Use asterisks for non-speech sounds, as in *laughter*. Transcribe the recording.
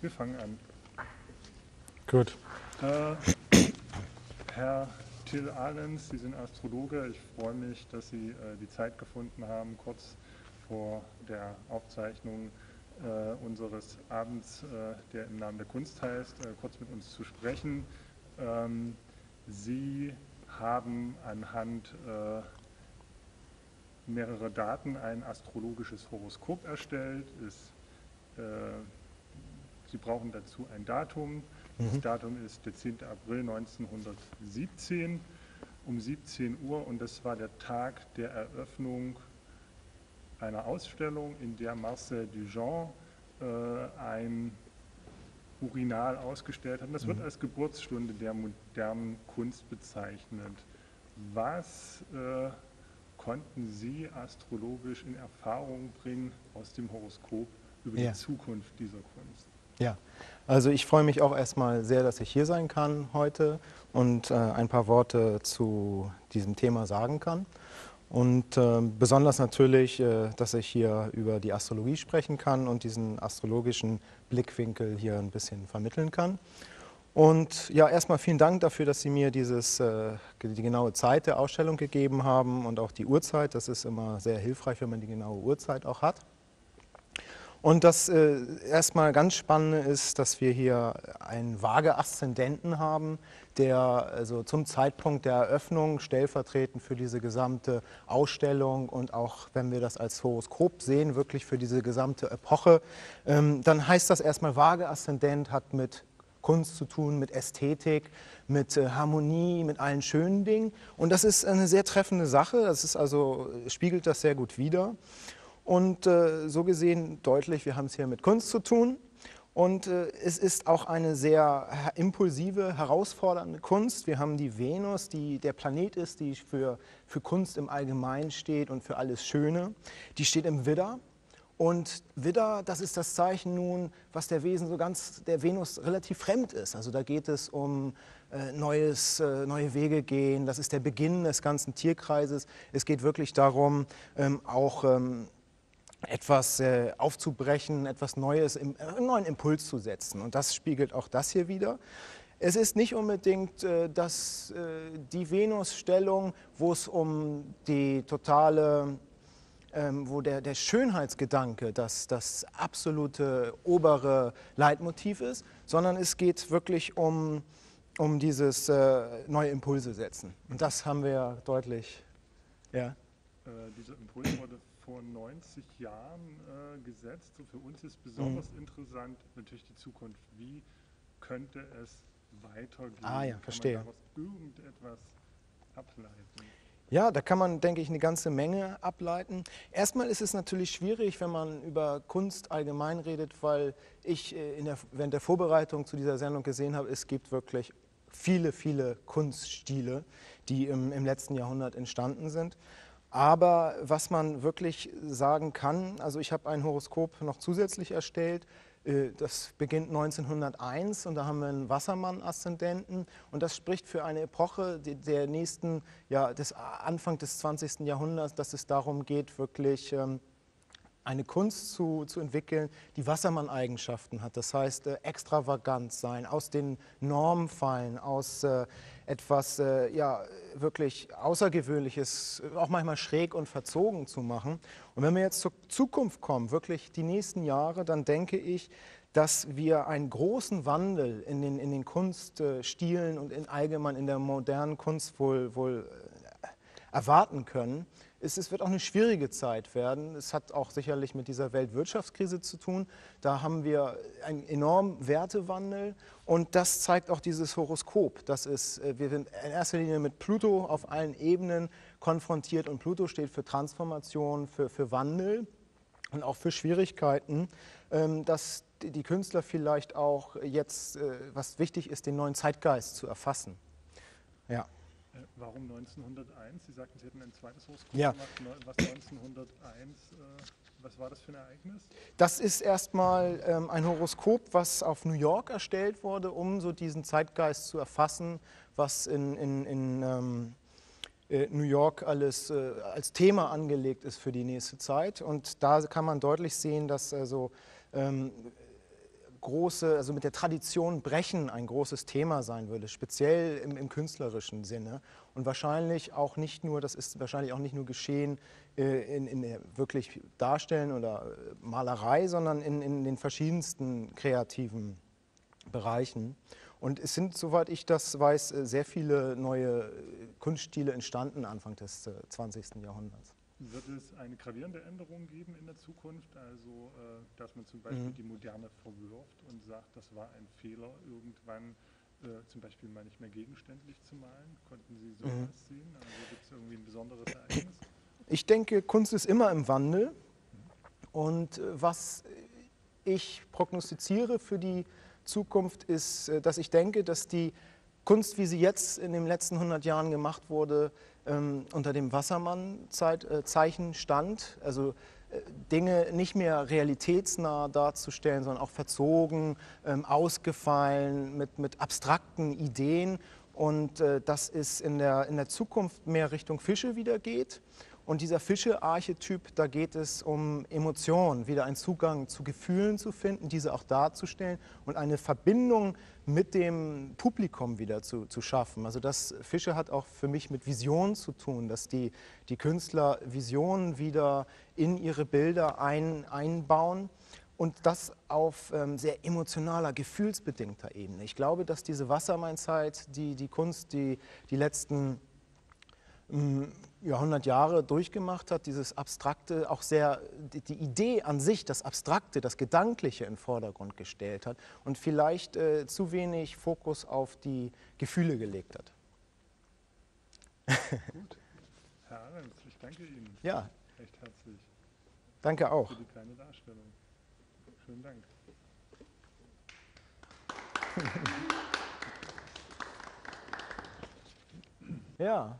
Wir fangen an. Gut. Äh, Herr Till Ahlens, Sie sind Astrologe. Ich freue mich, dass Sie äh, die Zeit gefunden haben, kurz vor der Aufzeichnung äh, unseres Abends, äh, der im Namen der Kunst heißt, äh, kurz mit uns zu sprechen. Ähm, Sie haben anhand äh, mehrerer Daten ein astrologisches Horoskop erstellt. Ist, Sie brauchen dazu ein Datum. Das Mhm. Datum ist der 10. April 1917 um 17 Uhr und das war der Tag der Eröffnung einer Ausstellung, in der Marcel Duchamp äh, ein Urinal ausgestellt hat. Das wird Mhm. als Geburtsstunde der modernen Kunst bezeichnet. Was äh, konnten Sie astrologisch in Erfahrung bringen aus dem Horoskop über Ja. die Zukunft dieser Kunst? Ja, also ich freue mich auch erstmal sehr, dass ich hier sein kann heute und äh, ein paar Worte zu diesem Thema sagen kann. Und äh, besonders natürlich, äh, dass ich hier über die Astrologie sprechen kann und diesen astrologischen Blickwinkel hier ein bisschen vermitteln kann. Und ja, erstmal vielen Dank dafür, dass Sie mir dieses, äh, die genaue Zeit der Ausstellung gegeben haben und auch die Uhrzeit. Das ist immer sehr hilfreich, wenn man die genaue Uhrzeit auch hat. Und das äh, erstmal ganz Spannende ist, dass wir hier einen vage Aszendenten haben, der also zum Zeitpunkt der Eröffnung stellvertretend für diese gesamte Ausstellung und auch wenn wir das als Horoskop sehen, wirklich für diese gesamte Epoche, ähm, dann heißt das erstmal vage Aszendent hat mit Kunst zu tun, mit Ästhetik, mit äh, Harmonie, mit allen schönen Dingen. Und das ist eine sehr treffende Sache. Das ist also, spiegelt das sehr gut wider. Und äh, so gesehen deutlich, wir haben es hier mit Kunst zu tun. Und äh, es ist auch eine sehr impulsive, herausfordernde Kunst. Wir haben die Venus, die der Planet ist, die für, für Kunst im Allgemeinen steht und für alles Schöne. Die steht im Widder. Und Widder, das ist das Zeichen nun, was der Wesen so ganz, der Venus relativ fremd ist. Also da geht es um äh, neues, äh, neue Wege gehen. Das ist der Beginn des ganzen Tierkreises. Es geht wirklich darum, ähm, auch ähm, etwas äh, aufzubrechen, etwas Neues, im, äh, einen neuen Impuls zu setzen. Und das spiegelt auch das hier wieder. Es ist nicht unbedingt äh, das, äh, die Venus-Stellung, wo es um die totale ähm, wo der, der Schönheitsgedanke das, das absolute obere Leitmotiv ist, sondern es geht wirklich um, um dieses äh, neue Impulse setzen. Und das haben wir ja deutlich. Ja. Äh, dieser Impuls wurde vor 90 Jahren äh, gesetzt. So für uns ist besonders Mhm. interessant natürlich die Zukunft. Wie könnte es weitergehen? Ah ja, Kann verstehe. man daraus irgendetwas ableiten? Ja, da kann man, denke ich, eine ganze Menge ableiten. Erstmal ist es natürlich schwierig, wenn man über Kunst allgemein redet, weil ich äh, in der, während der Vorbereitung zu dieser Sendung gesehen habe, es gibt wirklich viele, viele Kunststile, die im, im letzten Jahrhundert entstanden sind. Aber was man wirklich sagen kann, also ich habe ein Horoskop noch zusätzlich erstellt, äh, das beginnt 1901 und da haben wir einen Wassermann-Aszendenten und das spricht für eine Epoche der nächsten, ja, des Anfang des 20. Jahrhunderts, dass es darum geht, wirklich ähm, eine Kunst zu, zu entwickeln, die Wassermann-Eigenschaften hat. Das heißt, äh, extravagant sein, aus den Normen fallen, aus äh, etwas äh, ja, wirklich Außergewöhnliches, äh, auch manchmal schräg und verzogen zu machen. Und wenn wir jetzt zur Zukunft kommen, wirklich die nächsten Jahre, dann denke ich, dass wir einen großen Wandel in den, in den Kunststilen und in allgemein in der modernen Kunst wohl, wohl äh, erwarten können. Es, es wird auch eine schwierige Zeit werden. Es hat auch sicherlich mit dieser Weltwirtschaftskrise zu tun. Da haben wir einen enormen Wertewandel und das zeigt auch dieses Horoskop. Das ist, äh, wir sind in erster Linie mit Pluto auf allen Ebenen konfrontiert und Pluto steht für Transformation, für, für Wandel und auch für Schwierigkeiten, ähm, dass die Künstler vielleicht auch jetzt, äh, was wichtig ist, den neuen Zeitgeist zu erfassen. Ja. Äh, Warum 1901? Sie sagten, Sie hätten ein zweites Horoskop Ja. gemacht. Was 1901, äh, was war das für ein Ereignis? Das ist erstmal ähm, ein Horoskop, was auf New York erstellt wurde, um so diesen Zeitgeist zu erfassen, was in, in, in ähm, äh, New York alles als Thema angelegt ist für die nächste Zeit. Und da kann man deutlich sehen, dass also ähm, große, also mit der Tradition brechen ein großes Thema sein würde, speziell im, im, künstlerischen Sinne. Und wahrscheinlich auch nicht nur, das ist wahrscheinlich auch nicht nur geschehen äh, in, in wirklich Darstellen oder äh, Malerei, sondern in, in den verschiedensten kreativen Bereichen. Und es sind, soweit ich das weiß, äh, sehr viele neue Kunststile entstanden Anfang des 20. Jahrhunderts. Wird es eine gravierende Änderung geben in der Zukunft, also äh, dass man zum Beispiel mhm. die Moderne verwirft und sagt, das war ein Fehler, irgendwann äh, zum Beispiel mal nicht mehr gegenständlich zu malen? Konnten Sie sowas mhm. sehen? Also gibt es irgendwie ein besonderes Ereignis? Ich denke, Kunst ist immer im Wandel und äh, was ich prognostiziere für die Zukunft ist, äh, dass ich denke, dass die Kunst, wie sie jetzt in den letzten 100 Jahren gemacht wurde, ähm, unter dem Wassermann-Zeichen stand. Also äh, Dinge nicht mehr realitätsnah darzustellen, sondern auch verzogen, ähm, ausgefallen, mit, mit abstrakten Ideen. Und äh, dass es in der, in der Zukunft mehr Richtung Fische wieder geht. Und dieser Fische-Archetyp, da geht es um Emotionen, wieder einen Zugang zu Gefühlen zu finden, diese auch darzustellen und eine Verbindung mit dem Publikum wieder zu, zu schaffen. Also das Fische hat auch für mich mit Visionen zu tun, dass die, die Künstler Visionen wieder in ihre Bilder ein, einbauen und das auf ähm, sehr emotionaler, gefühlsbedingter Ebene. Ich glaube, dass diese Wassermeinzeit, die, die Kunst, die die letzten ja, 100 Jahre durchgemacht hat, dieses Abstrakte, auch sehr die, die, Idee an sich, das Abstrakte, das Gedankliche in den Vordergrund gestellt hat und vielleicht äh, zu wenig Fokus auf die Gefühle gelegt hat. *laughs* Gut. Herr Ahrens, ich danke Ihnen. Ja. Recht herzlich. Danke auch. Für die kleine Darstellung. Schönen Dank. ja.